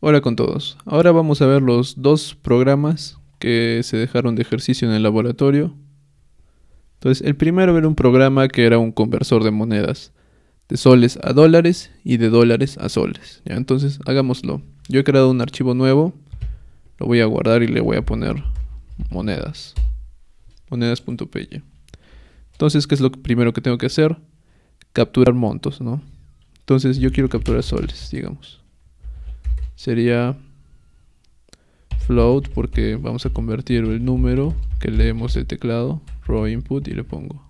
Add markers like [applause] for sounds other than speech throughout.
Hola con todos. Ahora vamos a ver los dos programas que se dejaron de ejercicio en el laboratorio. Entonces, el primero era un programa que era un conversor de monedas, de soles a dólares y de dólares a soles. Entonces, hagámoslo. Yo he creado un archivo nuevo, lo voy a guardar y le voy a poner monedas. Monedas.py. Entonces, ¿qué es lo primero que tengo que hacer? Capturar montos, ¿no? Entonces, yo quiero capturar soles, digamos sería float porque vamos a convertir el número que leemos del teclado raw input y le pongo.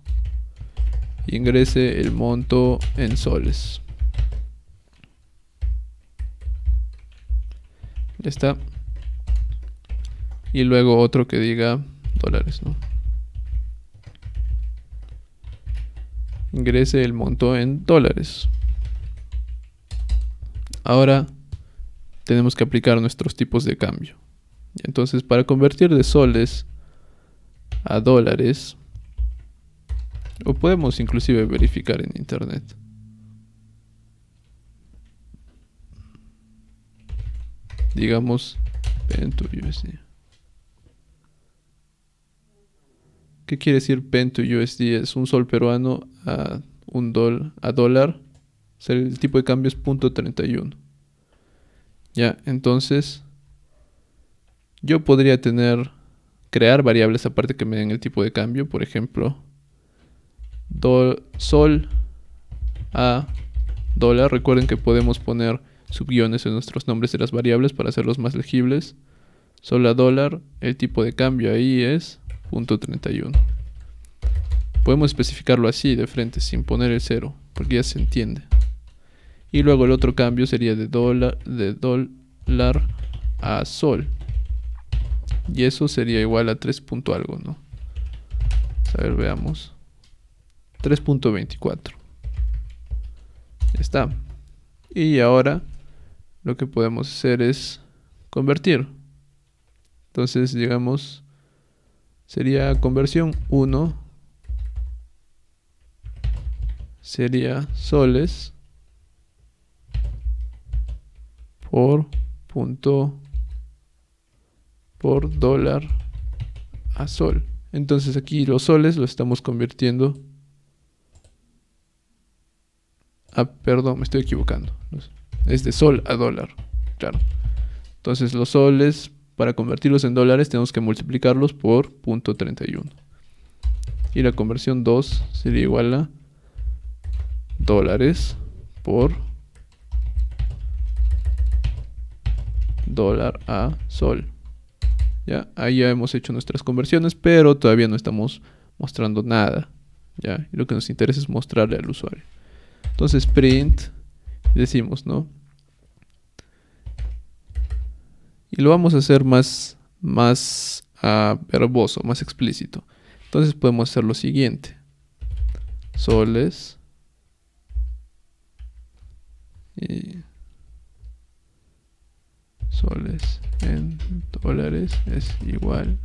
Ingrese el monto en soles. Ya está. Y luego otro que diga dólares ¿no? ingrese el monto en dólares. Ahora tenemos que aplicar nuestros tipos de cambio. Entonces, para convertir de soles a dólares, o podemos inclusive verificar en internet. Digamos, pen to USD. ¿Qué quiere decir pen to USD? Es un sol peruano a un dólar a dólar. el tipo de cambio es .31. Ya, entonces yo podría tener, crear variables aparte que me den el tipo de cambio, por ejemplo, sol a dólar. Recuerden que podemos poner subguiones en nuestros nombres de las variables para hacerlos más legibles. Sol a dólar, el tipo de cambio ahí es .31. Podemos especificarlo así de frente sin poner el cero, porque ya se entiende. Y luego el otro cambio sería de dólar, a sol. Y eso sería igual a 3 punto algo, ¿no? A ver, veamos. 3.24. Ya está. Y ahora lo que podemos hacer es convertir. Entonces, digamos, sería conversión 1. Sería soles por punto por dólar a sol. Entonces aquí los soles lo estamos convirtiendo a, perdón, me estoy equivocando. Es de sol a dólar, claro. Entonces los soles, para convertirlos en dólares, tenemos que multiplicarlos por punto 31. Y la conversión 2 sería igual a dólares por dólar a sol. ¿Ya? Ahí ya hemos hecho nuestras conversiones, pero todavía no estamos mostrando nada. ¿ya? Y lo que nos interesa es mostrarle al usuario. Entonces print, decimos, ¿no? Y lo vamos a hacer más, más uh, verboso, más explícito. Entonces podemos hacer lo siguiente. Soles. Y soles en dólares es igual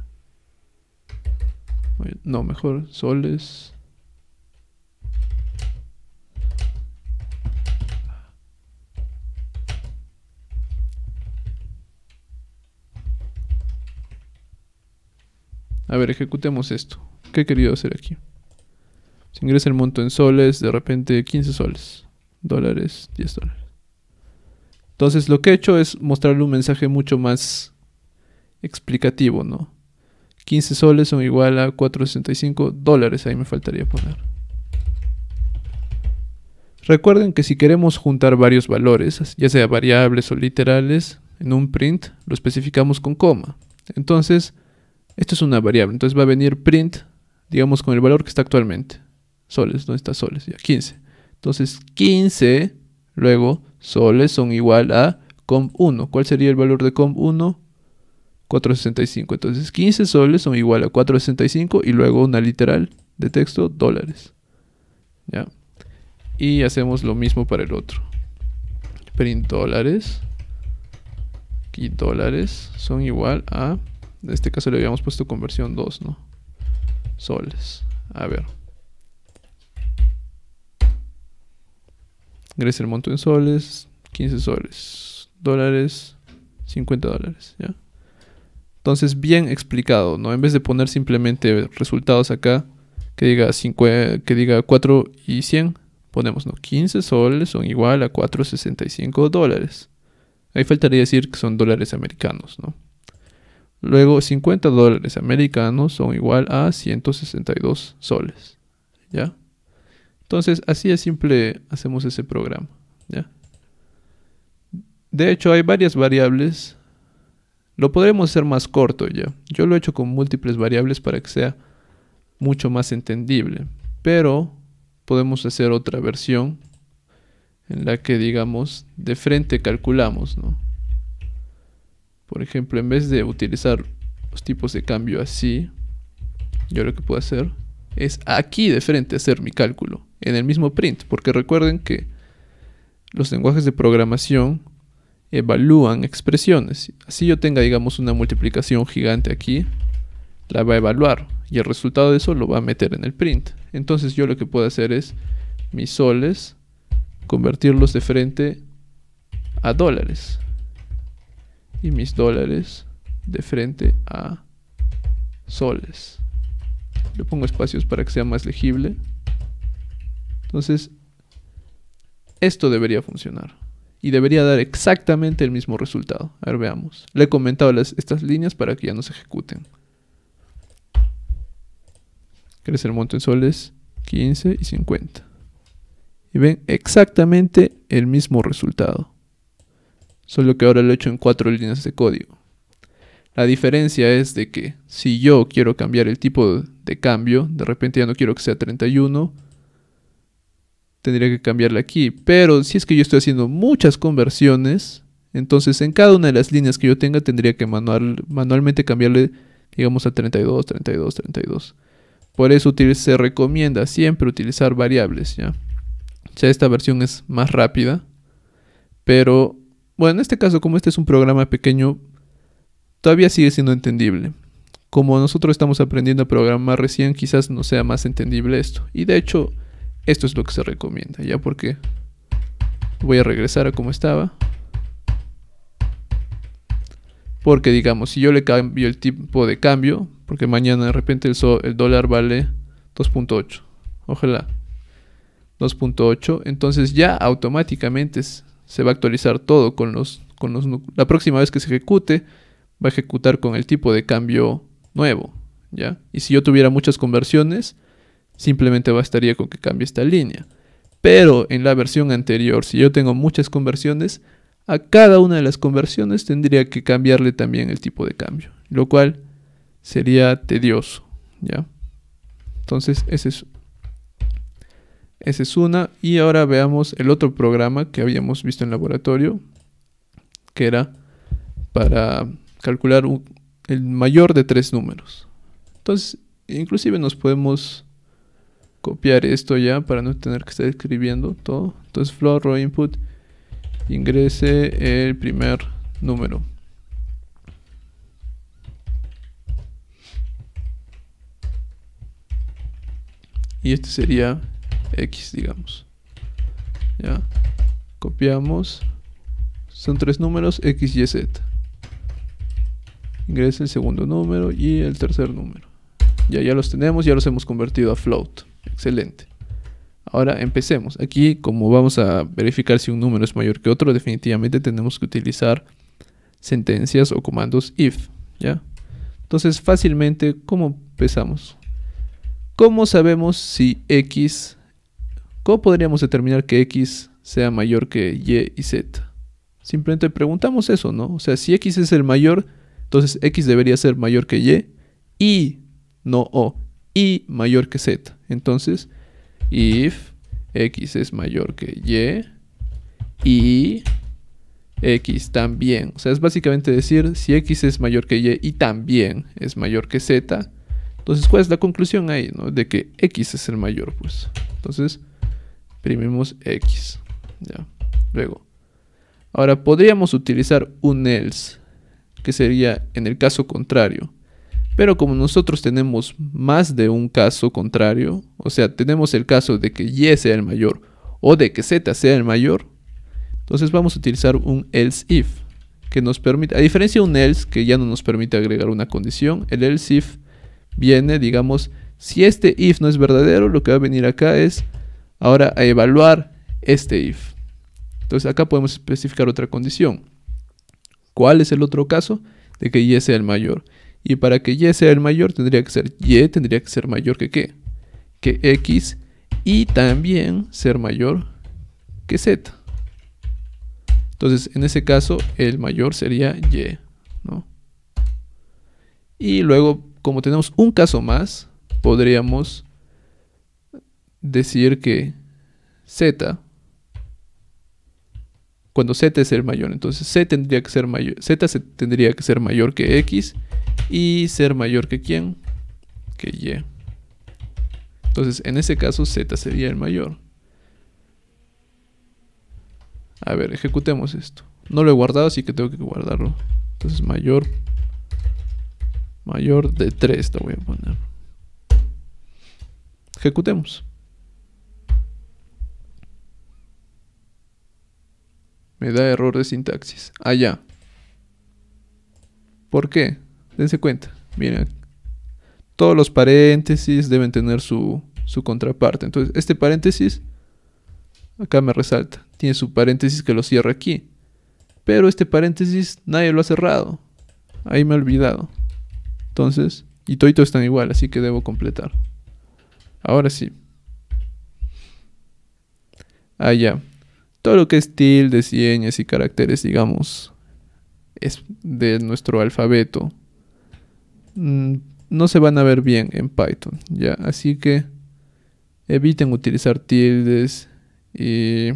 no mejor soles A ver, ejecutemos esto. ¿Qué he querido hacer aquí? Se ingresa el monto en soles, de repente 15 soles. Dólares, 10 dólares. Entonces lo que he hecho es mostrarle un mensaje mucho más explicativo, ¿no? 15 soles son igual a 465 dólares, ahí me faltaría poner. Recuerden que si queremos juntar varios valores, ya sea variables o literales, en un print lo especificamos con coma. Entonces, esto es una variable, entonces va a venir print, digamos, con el valor que está actualmente. Soles, ¿dónde está soles? Ya, 15. Entonces, 15, luego soles son igual a comp1. ¿Cuál sería el valor de comp1? 465. Entonces 15 soles son igual a 465 y luego una literal de texto dólares. ¿Ya? Y hacemos lo mismo para el otro. Print dólares. Aquí dólares son igual a... En este caso le habíamos puesto conversión 2, ¿no? Soles. A ver. Ingresa el monto en soles, 15 soles. Dólares, 50 dólares, ¿ya? Entonces, bien explicado, ¿no? En vez de poner simplemente resultados acá, que diga, que diga 4 y 100, ponemos, ¿no? 15 soles son igual a 4,65 dólares. Ahí faltaría decir que son dólares americanos, ¿no? Luego, 50 dólares americanos son igual a 162 soles, ¿ya? Entonces, así de simple hacemos ese programa, ¿ya? De hecho, hay varias variables lo podremos hacer más corto ya. Yo lo he hecho con múltiples variables para que sea mucho más entendible. Pero podemos hacer otra versión en la que digamos de frente calculamos, ¿no? Por ejemplo, en vez de utilizar los tipos de cambio así, yo lo que puedo hacer es aquí de frente hacer mi cálculo en el mismo print, porque recuerden que los lenguajes de programación evalúan expresiones. Así yo tenga, digamos, una multiplicación gigante aquí, la va a evaluar y el resultado de eso lo va a meter en el print. Entonces yo lo que puedo hacer es mis soles, convertirlos de frente a dólares y mis dólares de frente a soles. Le pongo espacios para que sea más legible. Entonces, esto debería funcionar y debería dar exactamente el mismo resultado. A ver, veamos. Le he comentado estas líneas para que ya no se ejecuten. Crece el monto en soles 15 y 50. Y ven exactamente el mismo resultado. Solo que ahora lo he hecho en cuatro líneas de código. La diferencia es de que si yo quiero cambiar el tipo de cambio, de repente ya no quiero que sea 31, tendría que cambiarle aquí. Pero si es que yo estoy haciendo muchas conversiones, entonces en cada una de las líneas que yo tenga tendría que manual, manualmente cambiarle, digamos, a 32, 32, 32. Por eso se recomienda siempre utilizar variables, ¿ya? Esta versión es más rápida, pero bueno, en este caso, como este es un programa pequeño, todavía sigue siendo entendible. Como nosotros estamos aprendiendo a programar recién, quizás no sea más entendible esto. Y de hecho, esto es lo que se recomienda, ya porque voy a regresar a como estaba. Porque digamos, si yo le cambio el tipo de cambio, porque mañana de repente el, dólar vale 2.8, ojalá 2.8, entonces ya automáticamente se va a actualizar todo con los, con los... La próxima vez que se ejecute, va a ejecutar con el tipo de cambio nuevo, ¿ya? Y si yo tuviera muchas conversiones, Simplemente bastaría con que cambie esta línea. Pero en la versión anterior, si yo tengo muchas conversiones, a cada una de las conversiones tendría que cambiarle también el tipo de cambio, lo cual sería tedioso, ¿ya? Entonces, ese es, esa es una. Y ahora veamos el otro programa que habíamos visto en laboratorio, que era para calcular el mayor de tres números. Entonces, inclusive nos podemos copiar esto ya para no tener que estar escribiendo todo. Entonces floor row input ingrese el primer número. Y este sería X, digamos. Ya. Copiamos. Son tres números, X, Y, Z. Ingrese el segundo número y el tercer número. Ya, ya los tenemos, ya los hemos convertido a float. Excelente. Ahora empecemos. Aquí, como vamos a verificar si un número es mayor que otro, definitivamente tenemos que utilizar sentencias o comandos if. ¿ya? Entonces, fácilmente, ¿cómo empezamos? ¿Cómo sabemos si x, cómo podríamos determinar que x sea mayor que y y z? Simplemente preguntamos eso, ¿no? O sea, si x es el mayor, entonces x debería ser mayor que y y no o y mayor que z. Entonces, if x es mayor que y y x también. O sea, es básicamente decir si x es mayor que y y también es mayor que z. Entonces, ¿cuál es la conclusión ahí? No? De que x es el mayor, pues. Entonces, imprimimos x. Ya. Luego. Ahora, podríamos utilizar un else, que sería en el caso contrario. Pero como nosotros tenemos más de un caso contrario, o sea, tenemos el caso de que Y sea el mayor o de que Z sea el mayor, entonces vamos a utilizar un else if, que nos permite, a diferencia de un else que ya no nos permite agregar una condición, el else if viene, digamos, si este if no es verdadero, lo que va a venir acá es ahora a evaluar este if. Entonces acá podemos especificar otra condición. ¿Cuál es el otro caso? De que y sea el mayor. Y para que y sea el mayor tendría que ser y tendría que ser mayor que qué? Que x y también ser mayor que z. Entonces, en ese caso, el mayor sería y, ¿no? Y luego, como tenemos un caso más, podríamos decir que z, cuando z es el mayor, entonces tendría que ser mayor, z tendría que ser mayor que x y ser mayor que quién? Que y. Entonces, en ese caso, z sería el mayor. A ver, ejecutemos esto. No lo he guardado, así que tengo que guardarlo. Entonces, mayor. Mayor de 3 lo voy a poner. Ejecutemos. Me da error de sintaxis. Allá. Ah, ¿Por qué? Dense cuenta. Miren, todos los paréntesis deben tener su, contraparte. Entonces, este paréntesis, acá me resalta, tiene su paréntesis que lo cierra aquí. Pero este paréntesis nadie lo ha cerrado. Ahí me he olvidado. Entonces, y todo están igual, así que debo completar. Ahora sí. Ah, todo lo que es tildes, señas y caracteres, digamos, es de nuestro alfabeto. Mm, no se van a ver bien en Python, ¿ya? Así que eviten utilizar tildes y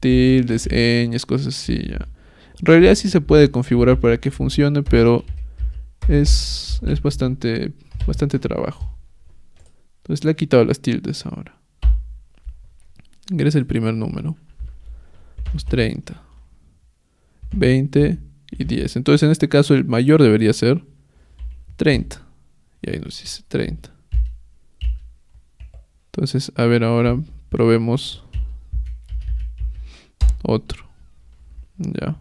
tildes, ñes, cosas así, ¿ya? En realidad sí se puede configurar para que funcione, pero es, es bastante, bastante trabajo. Entonces le he quitado las tildes ahora. Ingresa el primer número. Los 30. 20 y 10. Entonces en este caso el mayor debería ser 30. Y ahí nos dice 30. Entonces, a ver, ahora probemos otro. Ya.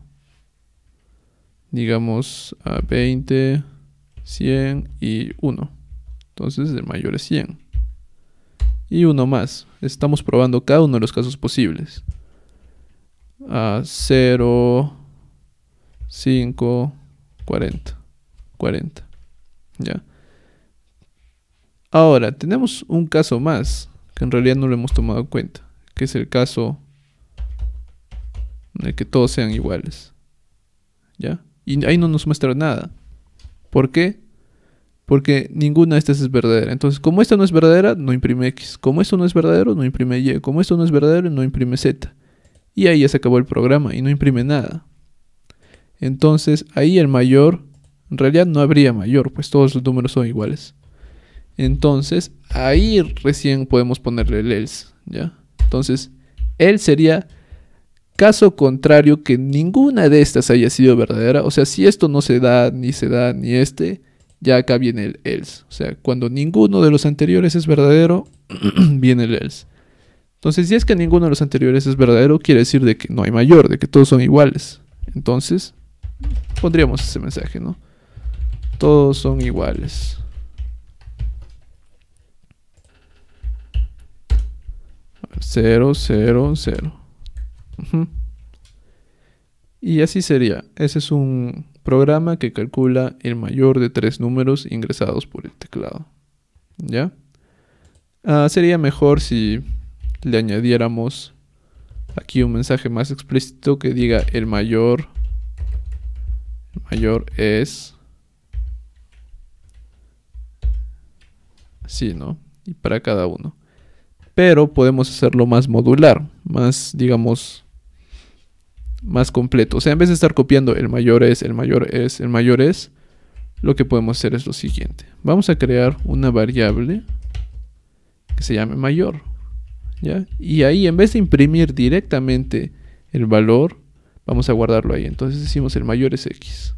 Digamos a 20, 100 y 1. Entonces el mayor es 100. Y uno más. Estamos probando cada uno de los casos posibles. A 0, 5, 40. 40. ¿Ya? Ahora, tenemos un caso más, que en realidad no lo hemos tomado en cuenta, que es el caso en el que todos sean iguales. ¿Ya? Y ahí no nos muestra nada. ¿Por qué? Porque ninguna de estas es verdadera. Entonces, como esta no es verdadera, no imprime X. Como esto no es verdadero, no imprime Y. Como esto no es verdadero, no imprime Z. Y ahí ya se acabó el programa y no imprime nada. Entonces, ahí el mayor en realidad no habría mayor, pues todos los números son iguales. Entonces, ahí recién podemos ponerle el else, ¿ya? Entonces, él sería caso contrario que ninguna de estas haya sido verdadera. O sea, si esto no se da, ni se da, ni este, ya acá viene el else. O sea, cuando ninguno de los anteriores es verdadero, [clears throat] viene el else. Entonces, si es que ninguno de los anteriores es verdadero, quiere decir de que no hay mayor, de que todos son iguales. Entonces, pondríamos ese mensaje, ¿no? todos son iguales. Cero, cero, cero. Y así sería. Ese es un programa que calcula el mayor de tres números ingresados por el teclado. ¿Ya? Ah, sería mejor si le añadiéramos aquí un mensaje más explícito que diga el mayor, mayor es Sí, ¿no? Y para cada uno. Pero podemos hacerlo más modular, más, digamos, más completo. O sea, en vez de estar copiando el mayor es, el mayor es, el mayor es, lo que podemos hacer es lo siguiente. Vamos a crear una variable que se llame mayor. ¿ya? Y ahí, en vez de imprimir directamente el valor, vamos a guardarlo ahí. Entonces decimos el mayor es x.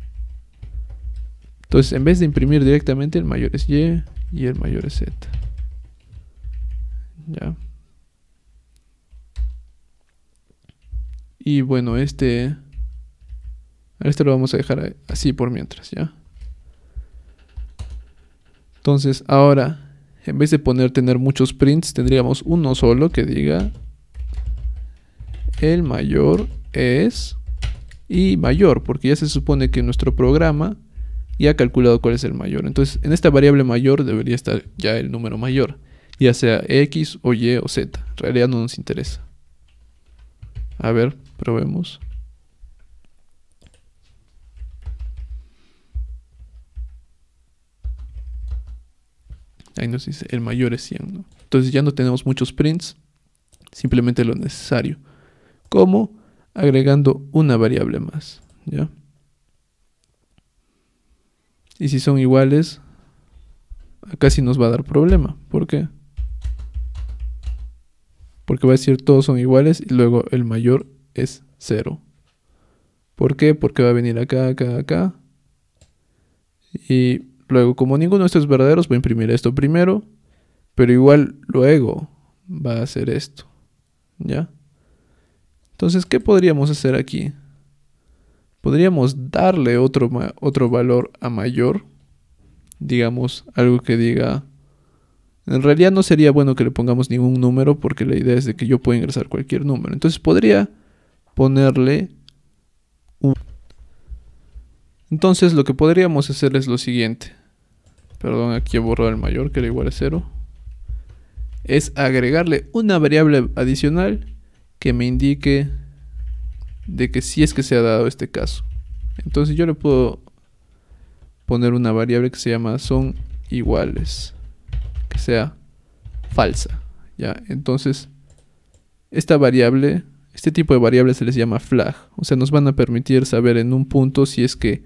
Entonces, en vez de imprimir directamente, el mayor es y, y el mayor es z. Ya. Y bueno, este este lo vamos a dejar así por mientras, ¿ya? Entonces, ahora, en vez de poner tener muchos prints, tendríamos uno solo que diga el mayor es y mayor, porque ya se supone que nuestro programa ya ha calculado cuál es el mayor. Entonces, en esta variable mayor debería estar ya el número mayor, ya sea X o Y o Z. En realidad no nos interesa. A ver, probemos. Ahí nos dice el mayor es 100. Entonces ya no tenemos muchos prints, simplemente lo necesario. Como agregando una variable más. ¿ya? Y si son iguales, acá sí nos va a dar problema. ¿Por qué? Porque va a decir todos son iguales y luego el mayor es 0. ¿Por qué? Porque va a venir acá, acá, acá. Y luego, como ninguno de estos es verdadero, voy a imprimir esto primero. Pero igual luego va a hacer esto. ¿Ya? Entonces, ¿qué podríamos hacer aquí? Podríamos darle otro, otro valor a mayor. Digamos, algo que diga... En realidad no sería bueno que le pongamos ningún número porque la idea es de que yo pueda ingresar cualquier número. Entonces podría ponerle un... Entonces lo que podríamos hacer es lo siguiente. Perdón, aquí he borrado el mayor que era igual a cero. Es agregarle una variable adicional que me indique de que si es que se ha dado este caso. Entonces yo le puedo poner una variable que se llama son iguales, que sea falsa. Ya, entonces esta variable, este tipo de variables se les llama flag, o sea, nos van a permitir saber en un punto si es que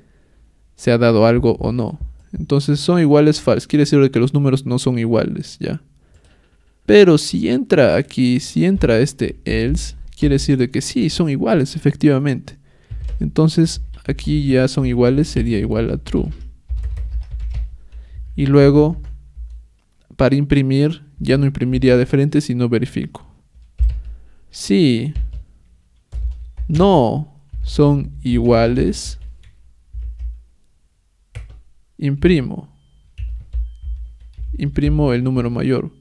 se ha dado algo o no. Entonces son iguales false, quiere decir que los números no son iguales, ya. Pero si entra aquí, si entra este else, quiere decir de que sí, son iguales, efectivamente. Entonces aquí ya son iguales, sería igual a true. Y luego, para imprimir, ya no imprimiría de frente, sino verifico. Si no son iguales, imprimo. Imprimo el número mayor.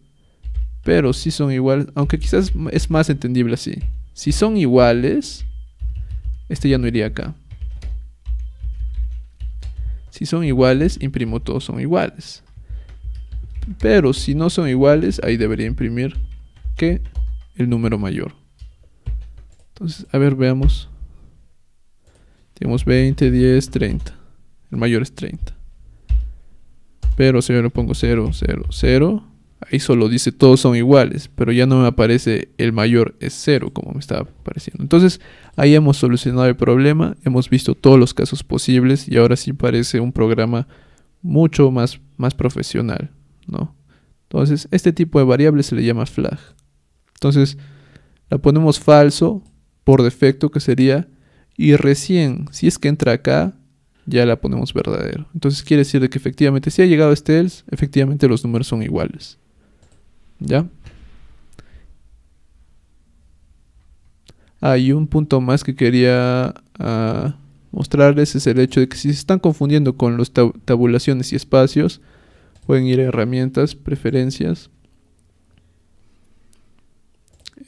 Pero si son iguales, aunque quizás es más entendible así. Si son iguales, este ya no iría acá. Si son iguales, imprimo todos son iguales. Pero si no son iguales, ahí debería imprimir que el número mayor. Entonces, a ver, veamos. Tenemos 20, 10, 30. El mayor es 30. Pero si yo le pongo 0, 0, 0, ahí solo dice todos son iguales, pero ya no me aparece el mayor es cero como me estaba apareciendo. Entonces ahí hemos solucionado el problema, hemos visto todos los casos posibles y ahora sí parece un programa mucho más, más profesional, ¿no? Entonces este tipo de variable se le llama flag. Entonces la ponemos falso por defecto que sería y recién si es que entra acá ya la ponemos verdadero. Entonces quiere decir que efectivamente si ha llegado este else, efectivamente los números son iguales. ¿Ya? Hay un punto más que quería ah, mostrarles, es el hecho de que si se están confundiendo con los tabulaciones y espacios, pueden ir a herramientas, preferencias,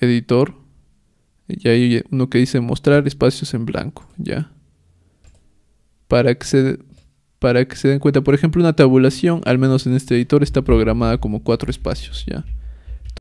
editor, y hay uno que dice mostrar espacios en blanco, ¿ya? Para que se para que se den cuenta. Por ejemplo, una tabulación, al menos en este editor, está programada como cuatro espacios, ¿ya?